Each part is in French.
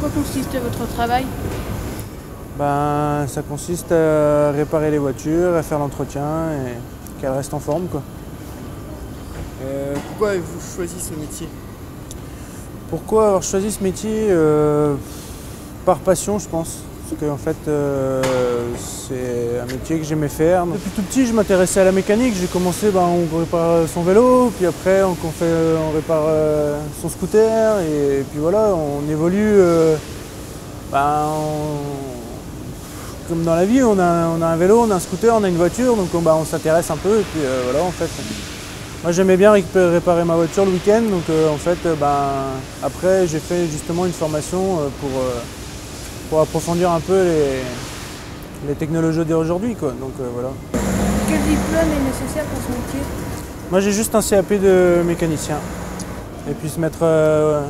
quoi consiste votre travail? Ben, ça consiste à réparer les voitures, à faire l'entretien et qu'elles restent en forme. Quoi. Euh, pourquoi avez-vous choisi ce métier? Pourquoi avoir choisi ce métier? Euh, Par passion, je pense. Parce qu'en fait, euh, c'est un métier que j'aimais faire. Depuis tout petit, je m'intéressais à la mécanique. J'ai commencé, ben, on répare son vélo, puis après, on, fait, on répare euh, son scooter, et, puis voilà, on évolue. ben, comme dans la vie, on a, on a un vélo, on a un scooter, on a une voiture, donc on, on s'intéresse un peu, et puis voilà, en fait. Moi, j'aimais bien réparer ma voiture le week-end, donc en fait, ben, après, j'ai fait justement une formation pour. Pour approfondir un peu les, les technologies d'aujourd'hui. quoi. Donc euh, voilà. Quel diplôme est nécessaire pour ce métier? Moi j'ai juste un CAP de mécanicien. Et puis se mettre euh,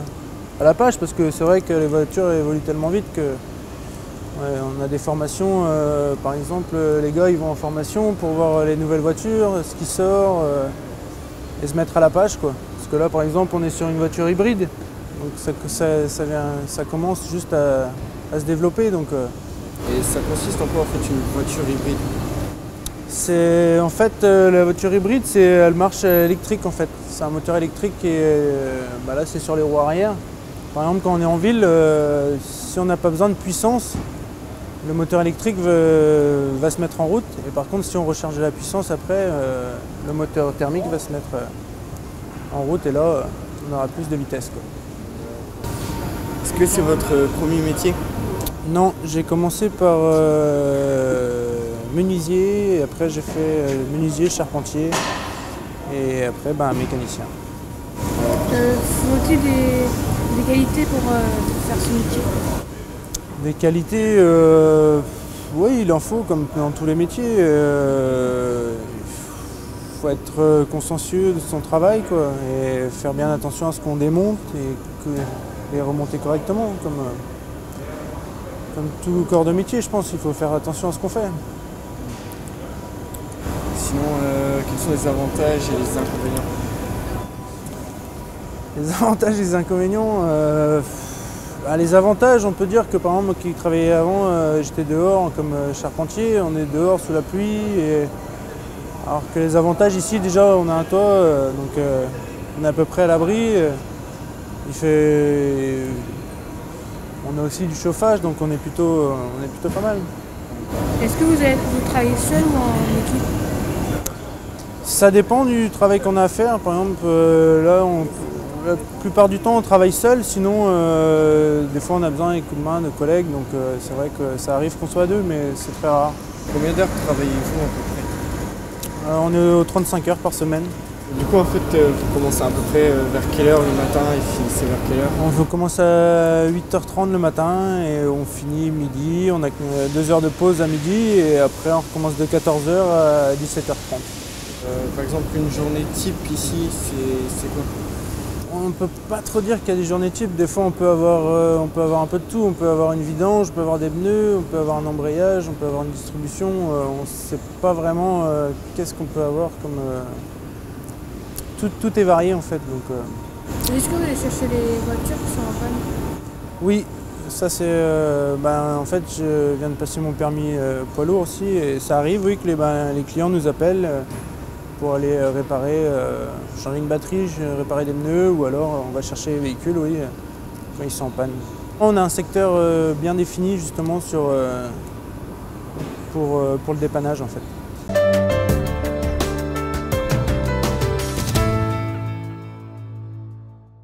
à la page parce que c'est vrai que les voitures évoluent tellement vite que ouais, on a des formations. euh, par exemple, les gars ils vont en formation pour voir les nouvelles voitures, ce qui sort et se mettre à la page. Quoi. Parce que là par exemple on est sur une voiture hybride. Donc ça, ça- ça vient- ça commence juste à, à se développer. Donc, euh, Et ça consiste en quoi en fait une voiture hybride? C'est en fait euh, la voiture hybride, c'est elle marche électrique en fait. C'est un moteur électrique et euh, bah là c'est sur les roues arrière. Par exemple quand on est en ville, euh, si on n'a pas besoin de puissance, le moteur électrique veut- va se mettre en route. Et par contre si on recharge la puissance après, le moteur thermique va se mettre en route et là on aura plus de vitesse. quoi. Est-ce que c'est votre euh, premier métier? Non, j'ai commencé par euh, menuisier, et après j'ai fait euh, menuisier, charpentier, et après ben, mécanicien. euh, Faut-il des, des qualités pour euh, faire ce métier? Des qualités, euh, oui, il en faut, comme dans tous les métiers. Faut être euh, consciencieux de son travail, quoi, et faire bien attention à ce qu'on démonte et que, les remonter correctement, comme, euh, comme tout corps de métier, je pense. Il faut faire attention à ce qu'on fait. Sinon, euh, quels sont les avantages et les inconvénients? Les avantages et les inconvénients. euh, bah, les avantages, on peut dire que par exemple, moi qui travaillais avant, euh, j'étais dehors comme charpentier, on est dehors sous la pluie. Et... Alors que les avantages ici, déjà, on a un toit, euh, donc euh, on est à peu près à l'abri. euh, il fait. On a aussi du chauffage, donc on est plutôt, euh, on est plutôt pas mal. Est-ce que vous, êtes, vous travaillez seul ou en équipe? Ça dépend du travail qu'on a à faire. Par exemple, euh, là, on- la plupart du temps, on travaille seul. Sinon, euh, des fois, on a besoin des coups de main de collègues. Donc, euh, c'est vrai que ça arrive qu'on soit deux, mais c'est très rare. Combien d'heures travaillez-vous à peu près? On est aux 35 heures par semaine. Du coup, en fait, euh, vous commencez à peu près euh, vers quelle heure le matin et finissez vers quelle heure? On commence à 8h30 le matin et on finit midi. On a euh, deux heures de pause à midi et après, on recommence de 14h à 17h30. Euh, Par exemple, une journée type ici, c'est c'est quoi? On ne peut pas trop dire qu'il y a des journées types. Des fois, on peut, avoir, euh, on peut avoir un peu de tout. On peut avoir une vidange, on peut avoir des pneus, on peut avoir un embrayage, on peut avoir une distribution. Euh, on ne sait pas vraiment euh, qu'est-ce qu'on peut avoir comme. Tout, tout est varié en fait. Donc, Est-ce que vous allez chercher les voitures qui sont en panne? Oui, ça c'est. ben, en fait, je viens de passer mon permis poids lourd aussi et ça arrive, oui, que les, ben, les clients nous appellent pour aller euh, réparer, euh, changer une batterie, réparer des pneus ou alors on va chercher les véhicules, oui, euh, quand ils sont en panne. On a un secteur euh, bien défini justement sur, euh, pour, euh, pour le dépannage en fait.